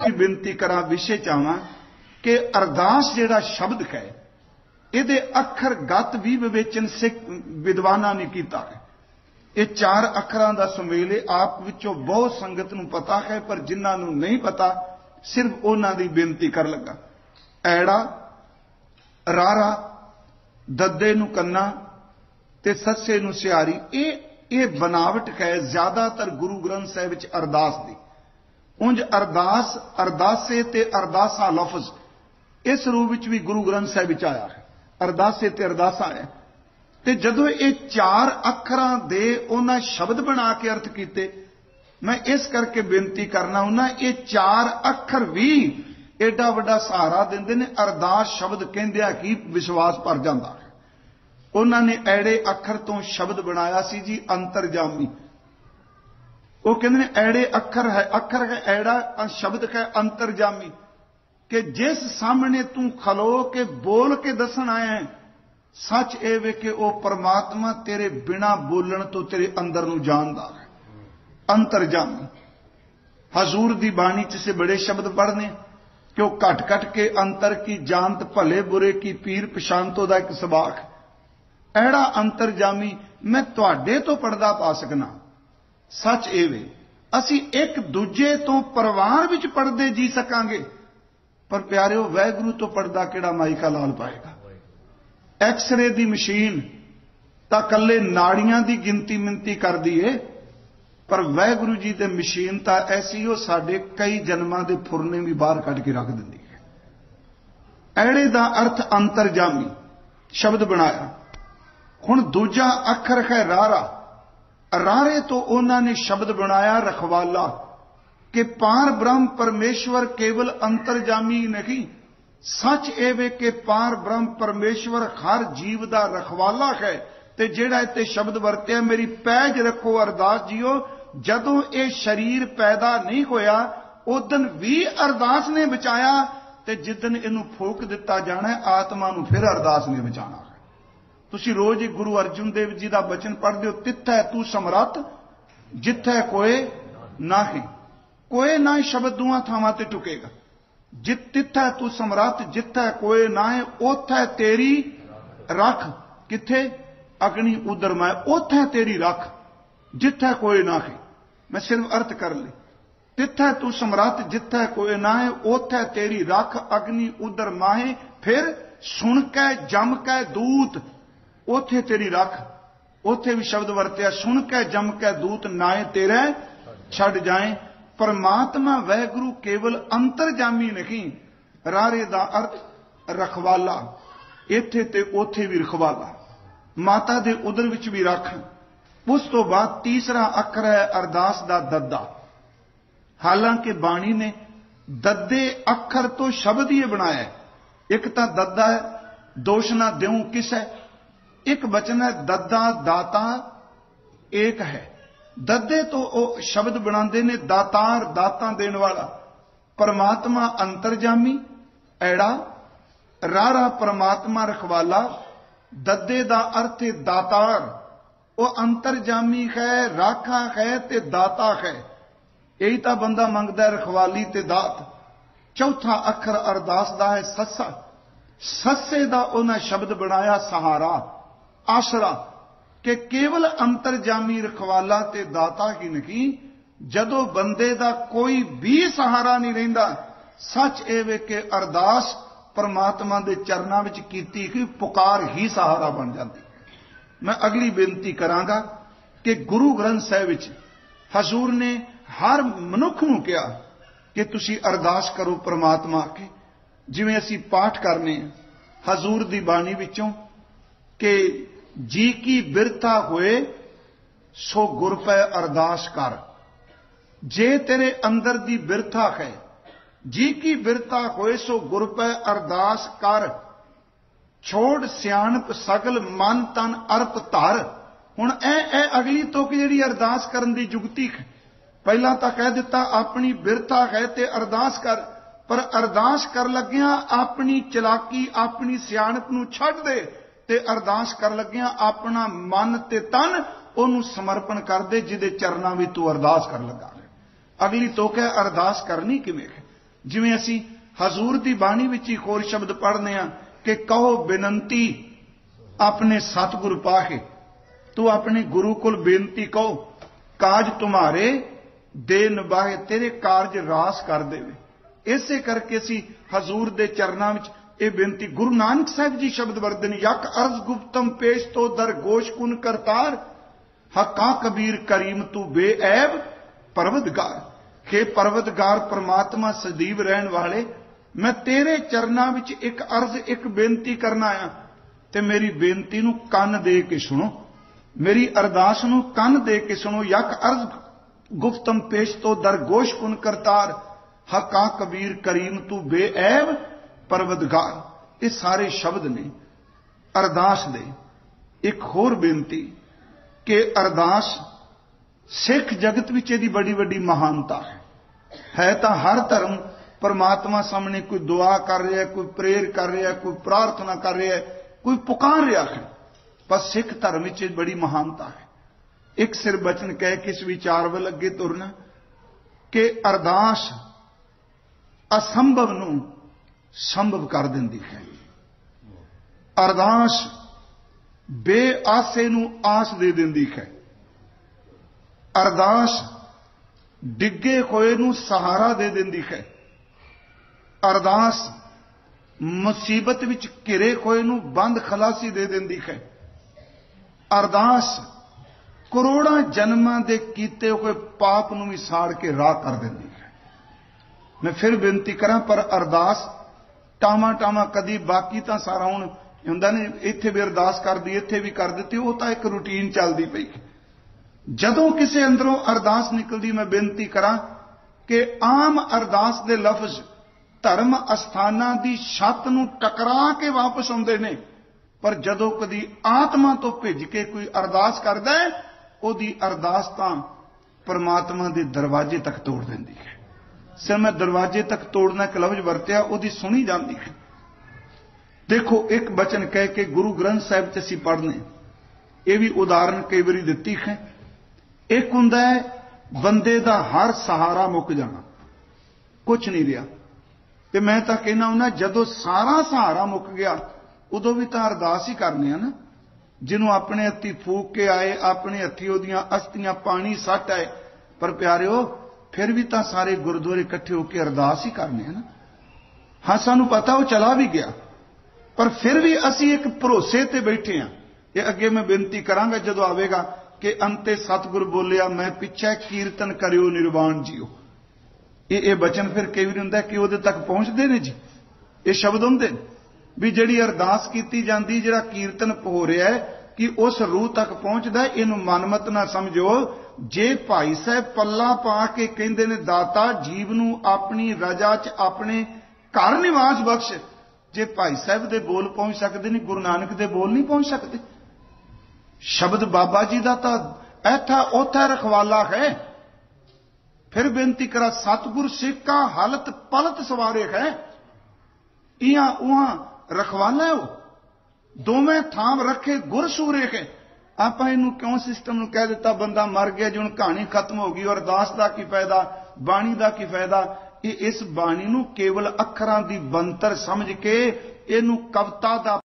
ਦੀ ਬੇਨਤੀ ਕਰਾਂ, ਵਿਸ਼ੇ ਚਾਹਾਂ ਕਿ ਅਰਦਾਸ ਜਿਹੜਾ ਸ਼ਬਦ ਹੈ, ਇਹਦੇ ਅੱਖਰ ਗਤ ਵੀ ਵਿਵੇਚਨ ਸਿੱਖ ਵਿਦਵਾਨਾਂ ਨੇ ਕੀਤਾ ਹੈ। ਇਹ ਚਾਰ ਅੱਖਰਾਂ ਦਾ ਸੁਮੇਲ ਹੈ ਆਪ ਵਿੱਚੋਂ ਬਹੁਤ ਸੰਗਤ ਨੂੰ ਪਤਾ ਹੈ, ਪਰ ਜਿਨ੍ਹਾਂ ਨੂੰ ਨਹੀਂ ਪਤਾ, ਸਿਰਫ ਉਹਨਾਂ ਦੀ ਬੇਨਤੀ ਕਰ ਲੱਗਾ। ਐੜਾ, ਰਾਰਾ, ਦੱਦੇ ਨੂੰ ਕੰਨਾ ਤੇ ਸੱਸੇ ਨੂੰ ਸਿਆਰੀ, ਇਹ ਇਹ ਬਨਾਵਟ ਹੈ, ਜ਼ਿਆਦਾਤਰ ਗੁਰੂ ਗ੍ਰੰਥ ਸਾਹਿਬ ਵਿੱਚ ਅਰਦਾਸ ਦੀ। ਉੰਜ ਅਰਦਾਸ, ਅਰਦਾਸੇ ਤੇ ਅਰਦਾਸਾ ਲਫ਼ਜ਼, ਇਸ ਰੂਪ ਵਿੱਚ ਵੀ ਗੁਰੂ ਗ੍ਰੰਥ ਸਾਹਿਬ ਵਿੱਚ ਆਇਆ ਹੈ। ਅਰਦਾਸੇ ਤੇ ਅਰਦਾਸਾ ਹੈ। ਤੇ ਜਦੋਂ ਇਹ ਚਾਰ ਅੱਖਰਾਂ ਦੇ ਉਹਨਾਂ ਸ਼ਬਦ ਬਣਾ ਕੇ ਅਰਥ ਕੀਤੇ, ਮੈਂ ਇਸ ਕਰਕੇ ਬੇਨਤੀ ਕਰਨਾ ਹੁੰਦਾ, ਇਹ ਚਾਰ ਅੱਖਰ ਵੀ ਐਡਾ ਵੱਡਾ ਸਹਾਰਾ ਦਿੰਦੇ ਨੇ, ਅਰਦਾਸ ਸ਼ਬਦ ਕਹਿੰਦਿਆ ਕੀ ਵਿਸ਼ਵਾਸ ਭਰ ਜਾਂਦਾ ਉਹਨਾਂ ਨੇ ਐੜੇ ਅੱਖਰ ਤੋਂ ਸ਼ਬਦ ਬਣਾਇਆ ਸੀ ਜੀ ਅੰਤਰਜਾਮੀ ਉਹ ਕਹਿੰਦੇ ਨੇ, ਐੜੇ ਅੱਖਰ ਹੈ ਅੱਖਰ ਹੈ ਐੜਾ ਸ਼ਬਦ ਹੈ ਅੰਤਰਜਾਮੀ। ਕਿ ਜਿਸ ਸਾਹਮਣੇ ਤੂੰ ਖਲੋ ਕੇ ਬੋਲ ਕੇ ਦੱਸਣ ਆਇਆ ਹੈ, ਸੱਚ ਇਹ ਵੇ ਕਿ ਉਹ ਪਰਮਾਤਮਾ ਤੇਰੇ ਬਿਨਾ ਬੋਲਣ ਤੋਂ ਤੇਰੇ ਅੰਦਰ ਨੂੰ ਜਾਣਦਾ ਹੈ। ਅੰਤਰਜਾਮੀ। ਹਜ਼ੂਰ ਦੀ ਬਾਣੀ ਚ ਸੇ ਬੜੇ ਸ਼ਬਦ ਪੜਨੇ ਕਿ ਉਹ ਘਟ ਘਟ ਕੇ ਅੰਤਰ ਕੀ ਜਾਣਤ, ਭਲੇ ਬੁਰੇ ਕੀ ਪੀਰ ਪਛਾਨਤੋ ਦਾ ਇੱਕ ਸਬਾਖ ਐੜਾ ਅੰਤਰਜਾਮੀ ਮੈਂ ਤੁਹਾਡੇ ਤੋਂ ਪਰਦਾ ਪਾ ਸਕਣਾ ਸੱਚ ਇਹ ਵੇ, ਅਸੀਂ ਇੱਕ ਦੂਜੇ ਤੋਂ ਪਰਿਵਾਰ ਵਿੱਚ ਪਰਦੇ ਜੀ ਸਕਾਂਗੇ। ਪਰ ਪਿਆਰਿਓ, ਵੈਗੁਰੂ ਤੋਂ ਪਰਦਾ ਕਿਹੜਾ ਮਾਈਕਾ ਲਾਲ ਪਾਏਗਾ? ਐਕਸ-ਰੇ ਦੀ ਮਸ਼ੀਨ ਤਾਂ ਕੱਲੇ ਨਾੜੀਆਂ ਦੀ ਗਿਣਤੀ ਮਿੰਤੀ ਕਰਦੀ ਏ, ਪਰ ਵੈਗੁਰੂ ਜੀ ਦੇ ਮਸ਼ੀਨ ਤਾਂ ਐਸੀ ਉਹ ਸਾਡੇ ਕਈ ਜਨਮਾਂ ਦੇ ਫੁਰਨੇ ਵੀ ਬਾਹਰ ਕੱਢ ਕੇ ਰੱਖ ਦਿੰਦੀ ਹੈ ਐੜੇ ਦਾ ਅਰਥ ਅੰਤਰਜਾਮੀ, ਸ਼ਬਦ ਬਣਾਇਆ। ਹੁਣ ਦੂਜਾ ਅੱਖਰ ਹੈ ਰਾਰਾ। ਰਾਰੇ ਤੋਂ ਉਹਨਾਂ ਨੇ ਸ਼ਬਦ ਬਣਾਇਆ, ਰਖਵਾਲਾ, ਕਿ ਪਾਰ ਬ੍ਰਹਮ ਪਰਮੇਸ਼ਵਰ ਕੇਵਲ ਅੰਤਰਜਾਮੀ ਨਹੀਂ। ਸੱਚ ਇਹ ਵੇ ਕਿ ਪਾਰ ਬ੍ਰਹਮ ਪਰਮੇਸ਼ਵਰ ਹਰ ਜੀਵ ਦਾ ਰਖਵਾਲਾ ਹੈ, ਤੇ ਜਿਹੜਾ ਇੱਥੇ ਸ਼ਬਦ ਵਰਤਿਆ, ਮੇਰੀ ਪੈਜ ਰੱਖੋ ਅਰਦਾਸ ਜੀਓ, ਜਦੋਂ ਇਹ ਸਰੀਰ ਪੈਦਾ ਨਹੀਂ ਹੋਇਆ ਉਦੋਂ ਵੀ ਅਰਦਾਸ ਨੇ ਬਚਾਇਆ, ਤੇ ਜਿੱਦਨ ਇਹਨੂੰ ਫੂਕ ਦਿੱਤਾ ਜਾਣਾ, ਆਤਮਾ ਨੂੰ ਫਿਰ ਅਰਦਾਸ ਨੇ ਬਚਾਣਾ ਤੁਸੀਂ ਰੋਜ਼ ਹੀ ਗੁਰੂ ਅਰਜਨ ਦੇਵ ਜੀ ਦਾ ਬਚਨ ਪੜ੍ਹਦੇ ਹੋ, ਤਿੱਥੈ ਤੂੰ ਸਮਰੱਥ, ਜਿੱਥੈ ਕੋਏ ਨਾਹੀ। ਕੋਏ ਨਾ ਸ਼ਬਦ ਦੂਆਂ ਥਾਵਾਂ ਤੇ ਟੁਕੇਗਾ ਜਿਤ ਤਿੱਥੈ ਤੂੰ ਸਮਰੱਥ, ਜਿੱਥੈ ਕੋਏ ਨਾਹੀ, ਉਥੈ ਤੇਰੀ ਰੱਖ। ਕਿੱਥੇ? ਅਗਨੀ ਉਦਰ ਮੈਂ ਉਥੈ ਤੇਰੀ ਰੱਖ, ਜਿੱਥੈ ਕੋਏ ਨਾਹੀ। ਮੈਂ ਸਿਰਫ ਅਰਥ ਕਰ ਲਈ ਤਿੱਥੈ ਤੂੰ ਸਮਰੱਥ, ਜਿੱਥੈ ਕੋਏ ਨਾਹੀ, ਉਥੈ ਤੇਰੀ ਰੱਖ, ਅਗਨੀ ਉਦਰ ਮਾਹੇ। ਫਿਰ ਸੁਣ ਕੇ, ਜਮ ਕੇ, ਦੂਤ। ਉਥੇ ਤੇਰੀ ਰੱਖ। ਉਥੇ ਵੀ ਸ਼ਬਦ ਵਰਤਿਆ, ਸੁਣ ਕੇ, ਜਮ ਕੇ, ਦੂਤ ਨਾਏ ਤੇਰੇ, ਛੱਡ ਜਾਏ। ਪਰਮਾਤਮਾ ਵਹਿਗੁਰੂ ਕੇਵਲ ਅੰਤਰਜਾਮੀ ਨਹੀਂ, ਰਾਰੇ ਦਾ ਅਰਥ ਰਖਵਾਲਾ। ਇੱਥੇ ਤੇ ਉਥੇ ਵੀ ਰਖਵਾਲਾ। ਮਾਤਾ ਦੇ ਉਦਰ ਵਿੱਚ ਵੀ ਰੱਖ। ਉਸ ਤੋਂ ਬਾਅਦ ਤੀਸਰਾ ਅੱਖਰ ਹੈ ਅਰਦਾਸ ਦਾ ਦੱਦਾ। ਹਾਲਾਂਕਿ ਬਾਣੀ ਨੇ ਦੱਦੇ ਅੱਖਰ ਤੋਂ ਸ਼ਬਦ ਹੀ ਬਣਾਇਆ ਇੱਕ ਤਾਂ ਦੱਦਾ ਹੈ, ਦੋਸ਼ ਨਾ ਦਿਉ ਕਿਸ। ਇੱਕ ਬਚਨ ਹੈ, ਦੱਦਾ, ਦਾਤਾ, ਏਕ ਹੈ। ਦੱਦੇ ਤੋਂ ਉਹ ਸ਼ਬਦ ਬਣਾਉਂਦੇ ਨੇ, ਦਾਤਾਰ, ਦਾਤਾਂ ਦੇਣ ਵਾਲਾ। ਪਰਮਾਤਮਾ ਅੰਤਰਜਾਮੀ, ਐੜਾ। ਰਾਰਾ ਪਰਮਾਤਮਾ ਰਖਵਾਲਾ। ਦੱਦੇ ਦਾ ਅਰਥ ਹੈ ਦਾਤਾਰ। ਉਹ ਅੰਤਰਜਾਮੀ ਹੈ, ਰਾਖਾ ਹੈ ਤੇ ਦਾਤਾ ਹੈ। ਇਹੀ ਤਾਂ ਬੰਦਾ ਮੰਗਦਾ ਰਖਵਾਲੀ ਤੇ ਦਾਤ। ਚੌਥਾ ਅੱਖਰ ਅਰਦਾਸ ਦਾ ਹੈ, ਸੱਸਾ। ਸੱਸੇ ਦਾ ਉਹਨਾਂ ਸ਼ਬਦ ਬਣਾਇਆ, ਸਹਾਰਾ। ਆਸਰਾ ਕਿ ਕੇਵਲ ਅੰਤਰਜਾਮੀ ਰਖਵਾਲਾ ਤੇ ਦਾਤਾ ਹੀ ਨਹੀਂ, ਜਦੋਂ ਬੰਦੇ ਦਾ ਕੋਈ ਵੀ ਸਹਾਰਾ ਨਹੀਂ ਰਹਿੰਦਾ, ਸੱਚ ਇਹ ਵੇ ਕਿ ਅਰਦਾਸ ਪਰਮਾਤਮਾ ਦੇ ਚਰਨਾਂ ਵਿੱਚ ਕੀਤੀ ਕਿ ਪੁਕਾਰ ਹੀ ਸਹਾਰਾ ਬਣ ਜਾਂਦੀ। ਮੈਂ ਅਗਲੀ ਬੇਨਤੀ ਕਰਾਂਗਾ ਕਿ ਗੁਰੂ ਗ੍ਰੰਥ ਸਾਹਿਬ ਵਿੱਚ ਹਜ਼ੂਰ ਨੇ ਹਰ ਮਨੁੱਖ ਨੂੰ ਕਿਹਾ ਕਿ ਤੁਸੀਂ ਅਰਦਾਸ ਕਰੋ ਪਰਮਾਤਮਾ ਅੱਗੇ। ਜਿਵੇਂ ਅਸੀਂ ਪਾਠ ਕਰਨੇ ਆ, ਹਜ਼ੂਰ ਦੀ ਬਾਣੀ ਵਿੱਚੋਂ ਕਿ ਜੀ ਕੀ ਬਿਰਥਾ ਹੋਏ, ਸੋ ਗੁਰ ਪੈ ਅਰਦਾਸ ਕਰ। ਜੇ ਤੇਰੇ ਅੰਦਰ ਦੀ ਬਿਰਥਾ ਹੈ, ਜੀ ਕੀ ਬਿਰਥਾ ਹੋਏ, ਸੋ ਗੁਰ ਪੈ ਅਰਦਾਸ ਕਰ। ਛੋੜ ਸਿਆਣਪ ਸਗਲ ਮਨ ਤਨ ਅਰਪ ਧਰ। ਹੁਣ ਇਹ ਇਹ ਅਗਲੀ ਤੁਕ ਜਿਹੜੀ ਅਰਦਾਸ ਕਰਨ ਦੀ ਜੁਗਤੀ ਪਹਿਲਾਂ ਤਾਂ ਕਹਿ ਦਿੱਤਾ, ਆਪਣੀ ਬਿਰਥਾ ਹੈ ਤੇ ਅਰਦਾਸ ਕਰ। ਪਰ ਅਰਦਾਸ ਕਰ ਲੱਗਿਆ ਆਪਣੀ ਚਲਾਕੀ, ਆਪਣੀ ਸਿਆਣਪ ਨੂੰ ਛੱਡ ਦੇ। ਤੇ ਅਰਦਾਸ ਕਰਨ ਲੱਗਿਆ ਆਪਣਾ ਮਨ ਤੇ ਤਨ ਉਹਨੂੰ ਸਮਰਪਣ ਕਰ ਦੇ ਜਿਹਦੇ ਚਰਨਾਂ ਵਿੱਚ ਤੂੰ ਅਰਦਾਸ ਕਰਨ ਲੱਗਾ। ਅਗਲੀ ਤੋਕ ਹੈ ਅਰਦਾਸ ਕਰਨੀ ਕਿਵੇਂ ਹੈ? ਜਿਵੇਂ ਅਸੀਂ ਹਜ਼ੂਰ ਦੀ ਬਾਣੀ ਵਿੱਚ ਹੀ ਹੋਰ ਸ਼ਬਦ ਪੜ੍ਹਨੇ ਆ ਕਿ ਕਹੋ ਬੇਨੰਤੀ ਆਪਣੇ ਸਤਿਗੁਰ ਪਾਹੇ। ਤੂੰ ਆਪਣੇ ਗੁਰੂ ਕੋਲ ਬੇਨਤੀ ਕਹੋ, ਕਾਜ ਤੁਮਾਰੇ ਦੇ ਨਿਭਾਏ ਤੇਰੇ ਕਾਰਜ ਰਾਸ ਕਰ ਦੇਵੇ। ਇਸੇ ਕਰਕੇ ਅਸੀਂ ਹਜ਼ੂਰ ਦੇ ਚਰਨਾਂ ਵਿੱਚ ਇਹ ਬੇਨਤੀ ਗੁਰੂ ਨਾਨਕ ਸਾਹਿਬ ਜੀ ਸ਼ਬਦ ਵਰਦਨ ਯਕ ਅਰਜ਼ ਗੁਪਤਮ ਪੇਸ਼ ਤੋ ਦਰਗੋਸ਼ ਕੁਨ ਕਰਤਾਰ, ਹਕਾ ਕਬੀਰ ਕਰੀਮ ਤੂੰ ਬੇਐਬ ਪਰਵਤਗਾਰ। ਖੇ ਪਰਵਤਗਾਰ ਪ੍ਰਮਾਤਮਾ ਸਦੀਵ ਰਹਿਣ ਵਾਲੇ, ਮੈਂ ਤੇਰੇ ਚਰਨਾਂ ਵਿੱਚ ਇੱਕ ਅਰਜ਼, ਇੱਕ ਬੇਨਤੀ ਕਰਨਾ ਆ ਤੇ ਮੇਰੀ ਬੇਨਤੀ ਨੂੰ ਕੰਨ ਦੇ ਕੇ ਸੁਣੋ। ਮੇਰੀ ਅਰਦਾਸ ਨੂੰ ਕੰਨ ਦੇ ਕੇ ਸੁਣੋ, ਯਕ ਅਰਜ਼ ਗੁਫਤਮ ਪੇਸ਼ ਤੋ ਦਰਗੋਸ਼ ਕੁਨ ਕਰਤਾਰ, ਹਕਾ ਕਬੀਰ ਕਰੀਮ ਤੂੰ ਬੇਐਬ ਪਰਵਤਗਾਰ ਇਹ ਸਾਰੇ ਸ਼ਬਦ ਨੇ। ਅਰਦਾਸ ਦੇ ਇੱਕ ਹੋਰ ਬੇਨਤੀ ਕਿ ਅਰਦਾਸ ਸਿੱਖ ਜਗਤ ਵਿੱਚ ਇਹਦੀ ਬੜੀ ਵੱਡੀ ਮਹਾਨਤਾ ਹੈ। ਹੈ ਤਾਂ ਹਰ ਧਰਮ ਪਰਮਾਤਮਾ ਸਾਹਮਣੇ ਕੋਈ ਦੁਆ ਕਰ ਰਿਹਾ, ਕੋਈ ਪ੍ਰੇਰ ਕਰ ਰਿਹਾ, ਕੋਈ ਪ੍ਰਾਰਥਨਾ ਕਰ ਰਿਹਾ, ਕੋਈ ਪੁਕਾਰ ਰਿਹਾ ਹੈ। ਪਰ ਸਿੱਖ ਧਰਮ ਵਿੱਚ ਬੜੀ ਮਹਾਨਤਾ ਹੈ। ਇੱਕ ਸਿਰ ਬਚਨ ਕਹਿ ਕੇ ਇਸ ਵਿਚਾਰ ਵੱਲ ਅੱਗੇ ਤੁਰਨਾ ਕਿ ਅਰਦਾਸ ਅਸੰਭਵ ਨੂੰ ਸੰਭਵ ਕਰ ਦਿੰਦੀ ਹੈ। ਅਰਦਾਸ ਬੇਆਸੇ ਨੂੰ ਆਸ ਦੇ ਦਿੰਦੀ ਹੈ। ਅਰਦਾਸ ਡਿੱਗੇ ਹੋਏ ਨੂੰ ਸਹਾਰਾ ਦੇ ਦਿੰਦੀ ਹੈ। ਅਰਦਾਸ ਮੁਸੀਬਤ ਵਿੱਚ ਘਿਰੇ ਹੋਏ ਨੂੰ ਬੰਦ ਖਲਾਸੀ ਦੇ ਦਿੰਦੀ ਹੈ। ਅਰਦਾਸ ਕਰੋੜਾਂ ਜਨਮਾਂ ਦੇ ਕੀਤੇ ਹੋਏ ਪਾਪ ਨੂੰ ਵੀ ਸਾੜ ਕੇ ਰਾਹ ਕਰ ਦਿੰਦੀ ਹੈ। ਮੈਂ ਫਿਰ ਬੇਨਤੀ ਕਰਾਂ, ਪਰ ਅਰਦਾਸ ਟਾਮਾ ਟਾਮਾ ਕਦੀ ਬਾਕੀ ਤਾਂ ਸਾਰਾ ਹੁਣ ਹੁੰਦਾ ਨੇ, ਇੱਥੇ ਵੀ ਅਰਦਾਸ ਕਰਦੀ, ਇੱਥੇ ਵੀ ਕਰ ਦਿੱਤੀ, ਉਹ ਤਾਂ ਇੱਕ ਰੁਟੀਨ ਚੱਲਦੀ ਪਈ। ਜਦੋਂ ਕਿਸੇ ਅੰਦਰੋਂ ਅਰਦਾਸ ਨਿਕਲਦੀ, ਮੈਂ ਬੇਨਤੀ ਕਰਾਂ ਕਿ ਆਮ ਅਰਦਾਸ ਦੇ ਲਫ਼ਜ਼ ਧਰਮ ਅਸਥਾਨਾਂ ਦੀ ਛੱਤ ਨੂੰ ਟਕਰਾ ਕੇ ਵਾਪਸ ਆਉਂਦੇ ਨੇ, ਪਰ ਜਦੋਂ ਕਦੀ ਆਤਮਾ ਤੋਂ ਭਿੱਜ ਕੇ ਕੋਈ ਅਰਦਾਸ ਕਰਦਾ ਹੈ, ਉਹਦੀ ਅਰਦਾਸ ਤਾਂ ਪਰਮਾਤਮਾ ਦੇ ਦਰਵਾਜ਼ੇ ਤੱਕ ਤੋੜ ਦਿੰਦੀ ਹੈ। ਸਿਰ ਮੈਂ ਦਰਵਾਜ਼ੇ ਤੱਕ ਤੋੜਨਾ ਇੱਕ ਲਫ਼ਜ਼ ਵਰਤਿਆ, ਉਹਦੀ ਸੁਣੀ ਜਾਂਦੀ ਹੈ। ਦੇਖੋ, ਇੱਕ ਬਚਨ ਕਹਿ ਕੇ ਗੁਰੂ ਗ੍ਰੰਥ ਸਾਹਿਬ ਤੇ ਅਸੀਂ ਪੜ੍ਹਨੇ ਇਹ ਵੀ ਉਦਾਹਰਨ ਕਈ ਵਾਰੀ ਦਿੱਤੀ ਹੈ। ਇੱਕ ਹੁੰਦਾ ਹੈ, ਬੰਦੇ ਦਾ ਹਰ ਸਹਾਰਾ ਮੁੱਕ ਜਾਣਾ। ਕੁਝ ਨਹੀਂ ਰਿਹਾ। ਤੇ ਮੈਂ ਤਾਂ ਕਹਿਣਾ ਹੁੰਦਾ, ਜਦੋਂ ਸਾਰਾ ਸਹਾਰਾ ਮੁੱਕ ਗਿਆ, ਉਦੋਂ ਵੀ ਤਾਂ ਅਰਦਾਸ ਹੀ ਕਰਨੇ ਆ ਨਾ। ਜਿਹਨੂੰ ਆਪਣੇ ਹੱਥੀ ਫੂਕ ਕੇ ਆਏ, ਆਪਣੇ ਹੱਥੀ ਉਹਦੀਆਂ ਅਸਤੀਆਂ, ਪਾਣੀ ਸੱਟ ਆਏ। ਪਰ ਪਿਆਰਿਓ ਫਿਰ ਵੀ ਤਾਂ ਸਾਰੇ ਗੁਰਦੁਆਰੇ ਇਕੱਠੇ ਹੋ ਕੇ ਅਰਦਾਸ ਹੀ ਕਰਨੇ ਆ ਹਾਂ, ਸਾਨੂੰ ਪਤਾ ਉਹ ਚਲਾ ਵੀ ਗਿਆ। ਪਰ ਫਿਰ ਵੀ ਅਸੀਂ ਇੱਕ ਭਰੋਸੇ ਤੇ ਬੈਠੇ ਆ ਇਹ ਅੱਗੇ ਮੈਂ ਬੇਨਤੀ ਕਰਾਂਗਾ, ਜਦੋਂ ਆਵੇਗਾ ਕਿ ਅੰਤੇ ਸਤਿਗੁਰ ਬੋਲਿਆ, ਮੈਂ ਪਿੱਛੇ ਕੀਰਤਨ ਕਰਿਓ ਨਿਰਵਾਣ ਜੀਓ। ਇਹ ਇਹ ਬਚਨ ਫਿਰ ਕਈ ਵਾਰ ਹੁੰਦਾ ਕਿ ਉਹਦੇ ਤੱਕ ਪਹੁੰਚਦੇ ਨੇ ਜੀ। ਇਹ ਸ਼ਬਦ ਹੁੰਦੇ ਨੇ ਵੀ ਜਿਹੜੀ ਅਰਦਾਸ ਕੀਤੀ ਜਾਂਦੀ, ਜਿਹੜਾ ਕੀਰਤਨ ਹੋ ਰਿਹਾ ਹੈ, ਕਿ ਉਸ ਰੂਹ ਤੱਕ ਪਹੁੰਚਦਾ ਇਹਨੂੰ ਮਨਮਤ ਨਾ ਸਮਝੋ ਜੇ ਭਾਈ ਸਾਹਿਬ ਪੱਲਾ ਪਾ ਕੇ ਕਹਿੰਦੇ ਨੇ, ਦਾਤਾ, ਜੀਵ ਨੂੰ ਆਪਣੀ ਰਜਾ 'ਚ ਆਪਣੇ ਘਰ ਨਿਵਾਸ ਬਖਸ਼। ਜੇ ਭਾਈ ਸਾਹਿਬ ਦੇ ਬੋਲ ਪਹੁੰਚ ਸਕਦੇ ਨਹੀਂ ਗੁਰੂ ਨਾਨਕ ਦੇ ਬੋਲ ਨਹੀਂ ਪਹੁੰਚ ਸਕਦੇ। ਸ਼ਬਦ ਬਾਬਾ ਜੀ ਦਾ ਤਾਂ ਐਥਾ ਉਥਾ ਰਖਵਾਲਾ ਹੈ। ਫਿਰ ਬੇਨਤੀ ਕਰਾ, ਸਤਗੁਰ ਸਿੱਕਾ ਹਾਲਤ ਪਲਤ ਸਵਾਰੇ ਹੈ। ਇਹਾਂ ਉਹਾਂ ਰਖਵਾਲਾ ਉਹ। ਦੋਵੇਂ ਥਾਂ ਰੱਖੇ ਗੁਰ ਸੂਰੇ ਹੈ। ਆਪਾਂ ਇਹਨੂੰ ਕਿਉਂ ਸਿਸਟਮ ਨੂੰ ਕਹਿ ਦਿੱਤਾ? ਬੰਦਾ ਮਰ ਗਿਆ ਜੀ, ਹੁਣ ਕਹਾਣੀ ਖਤਮ ਹੋ ਗਈ ਔਰ ਦਾਸ ਦਾ ਕੀ ਫਾਇਦਾ? ਬਾਣੀ ਦਾ ਕੀ ਫਾਇਦਾ? ਇਹ ਇਸ ਬਾਣੀ ਨੂੰ ਕੇਵਲ ਅੱਖਰਾਂ ਦੀ ਬੰਤਰ ਸਮਝ ਕੇ ਇਹਨੂੰ ਕਵਤਾ ਦਾ